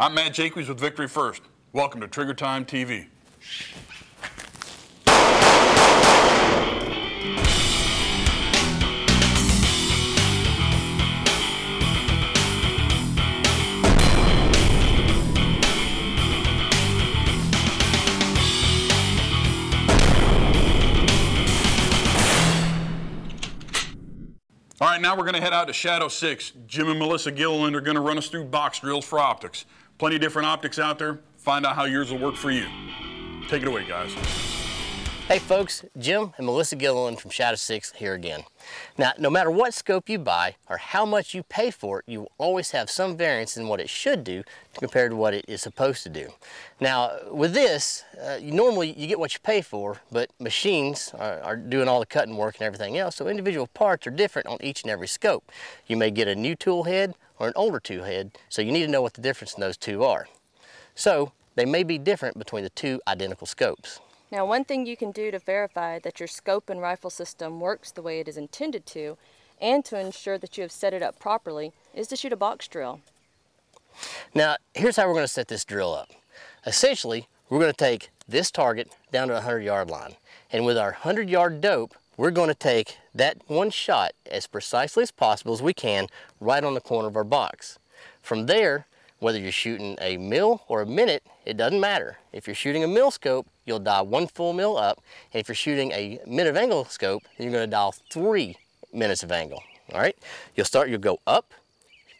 I'm Matt Jacques with Victory First. Welcome to Trigger Time TV. All right, now we're going to head out to Shadow 6. Jim and Melissa Gilliland are going to run us through box drills for optics. Plenty different optics out there. Find out how yours will work for you. Take it away, guys. Hey folks, Jim and Melissa Gilliland from Shadow 6 here again. Now, no matter what scope you buy or how much you pay for it, you always have some variance in what it should do compared to what it is supposed to do. Now, with this, uh, you normally you get what you pay for, but machines are, are doing all the cutting work and everything else, so individual parts are different on each and every scope. You may get a new tool head or an older tool head, so you need to know what the difference in those two are. So, they may be different between the two identical scopes. Now one thing you can do to verify that your scope and rifle system works the way it is intended to and to ensure that you have set it up properly is to shoot a box drill. Now here's how we're going to set this drill up. Essentially we're going to take this target down to the 100 yard line and with our 100 yard dope we're going to take that one shot as precisely as possible as we can right on the corner of our box. From there whether you're shooting a mil or a minute, it doesn't matter. If you're shooting a mil scope, you'll dial one full mil up. And if you're shooting a minute of angle scope, you're gonna dial three minutes of angle, all right? You'll start, you'll go up,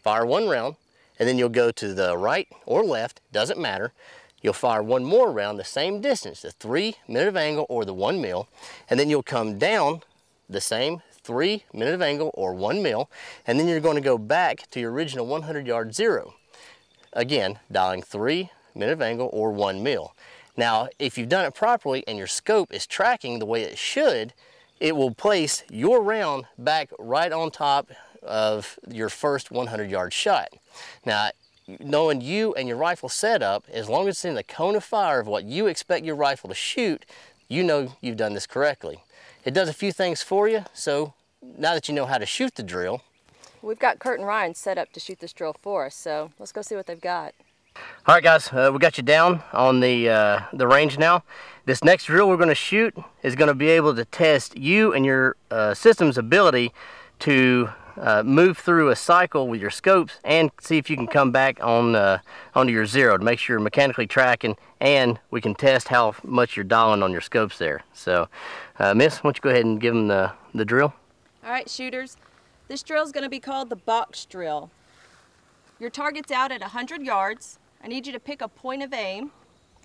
fire one round, and then you'll go to the right or left, doesn't matter. You'll fire one more round the same distance, the three minute of angle or the one mil, and then you'll come down the same three minute of angle or one mil, and then you're gonna go back to your original 100 yard zero. Again, dialing three minute of angle or one mil. Now, if you've done it properly and your scope is tracking the way it should, it will place your round back right on top of your first 100 yard shot. Now, knowing you and your rifle setup, as long as it's in the cone of fire of what you expect your rifle to shoot, you know you've done this correctly. It does a few things for you, so now that you know how to shoot the drill, We've got Kurt and Ryan set up to shoot this drill for us, so let's go see what they've got. All right, guys, uh, we got you down on the, uh, the range now. This next drill we're going to shoot is going to be able to test you and your uh, system's ability to uh, move through a cycle with your scopes and see if you can come back on uh, onto your zero to make sure you're mechanically tracking and we can test how much you're dialing on your scopes there. So, uh, Miss, why don't you go ahead and give them the, the drill? All right, shooters. This drill is going to be called the box drill. Your target's out at 100 yards. I need you to pick a point of aim.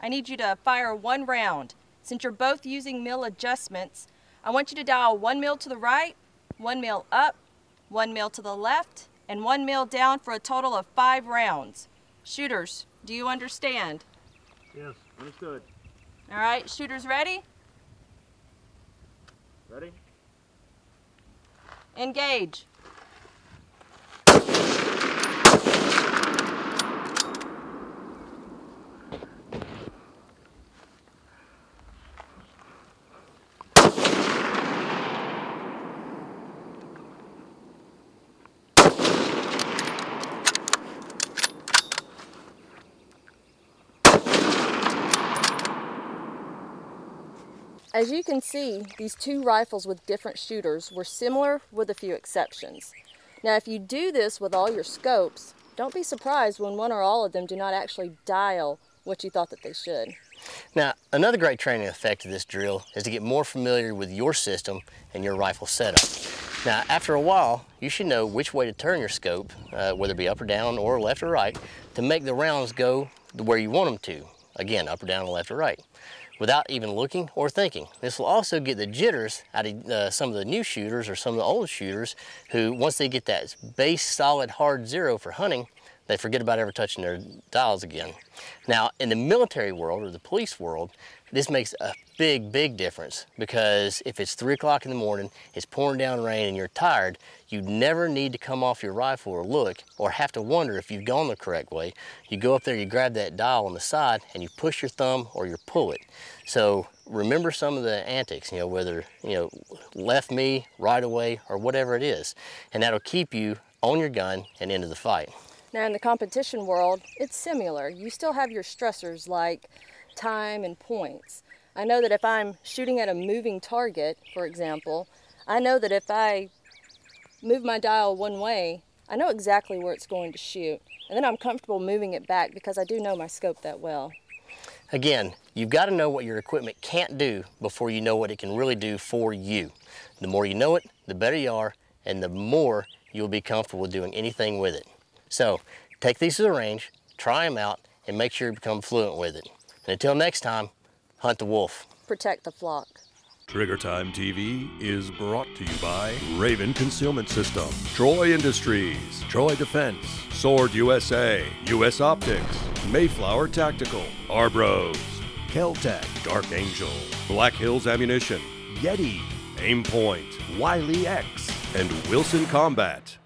I need you to fire one round. Since you're both using mil adjustments, I want you to dial one mil to the right, one mil up, one mil to the left, and one mil down for a total of five rounds. Shooters, do you understand? Yes, understood. All right, shooters ready? Ready? Engage. As you can see, these two rifles with different shooters were similar with a few exceptions. Now if you do this with all your scopes, don't be surprised when one or all of them do not actually dial what you thought that they should. Now, another great training effect of this drill is to get more familiar with your system and your rifle setup. Now, after a while, you should know which way to turn your scope, uh, whether it be up or down or left or right, to make the rounds go where you want them to. Again, up or down, left or right without even looking or thinking. This will also get the jitters out of uh, some of the new shooters or some of the old shooters who, once they get that base solid hard zero for hunting, they forget about ever touching their dials again. Now, in the military world or the police world, this makes a big, big difference because if it's three o'clock in the morning, it's pouring down rain and you're tired, you never need to come off your rifle or look or have to wonder if you've gone the correct way. You go up there, you grab that dial on the side and you push your thumb or you pull it. So remember some of the antics, you know, whether, you know, left me, right away, or whatever it is. And that'll keep you on your gun and into the fight. Now in the competition world, it's similar. You still have your stressors like time and points. I know that if I'm shooting at a moving target, for example, I know that if I move my dial one way, I know exactly where it's going to shoot. And then I'm comfortable moving it back because I do know my scope that well. Again, you've got to know what your equipment can't do before you know what it can really do for you. The more you know it, the better you are, and the more you'll be comfortable doing anything with it. So take these to the range, try them out, and make sure you become fluent with it. And until next time, hunt the wolf. Protect the flock. Trigger Time TV is brought to you by Raven Concealment System, Troy Industries, Troy Defense, SORD USA, US Optics, Mayflower Tactical, R Bros, Keltec, Dark Angel, Black Hills Ammunition, Yeti, Aimpoint, Wiley X, and Wilson Combat.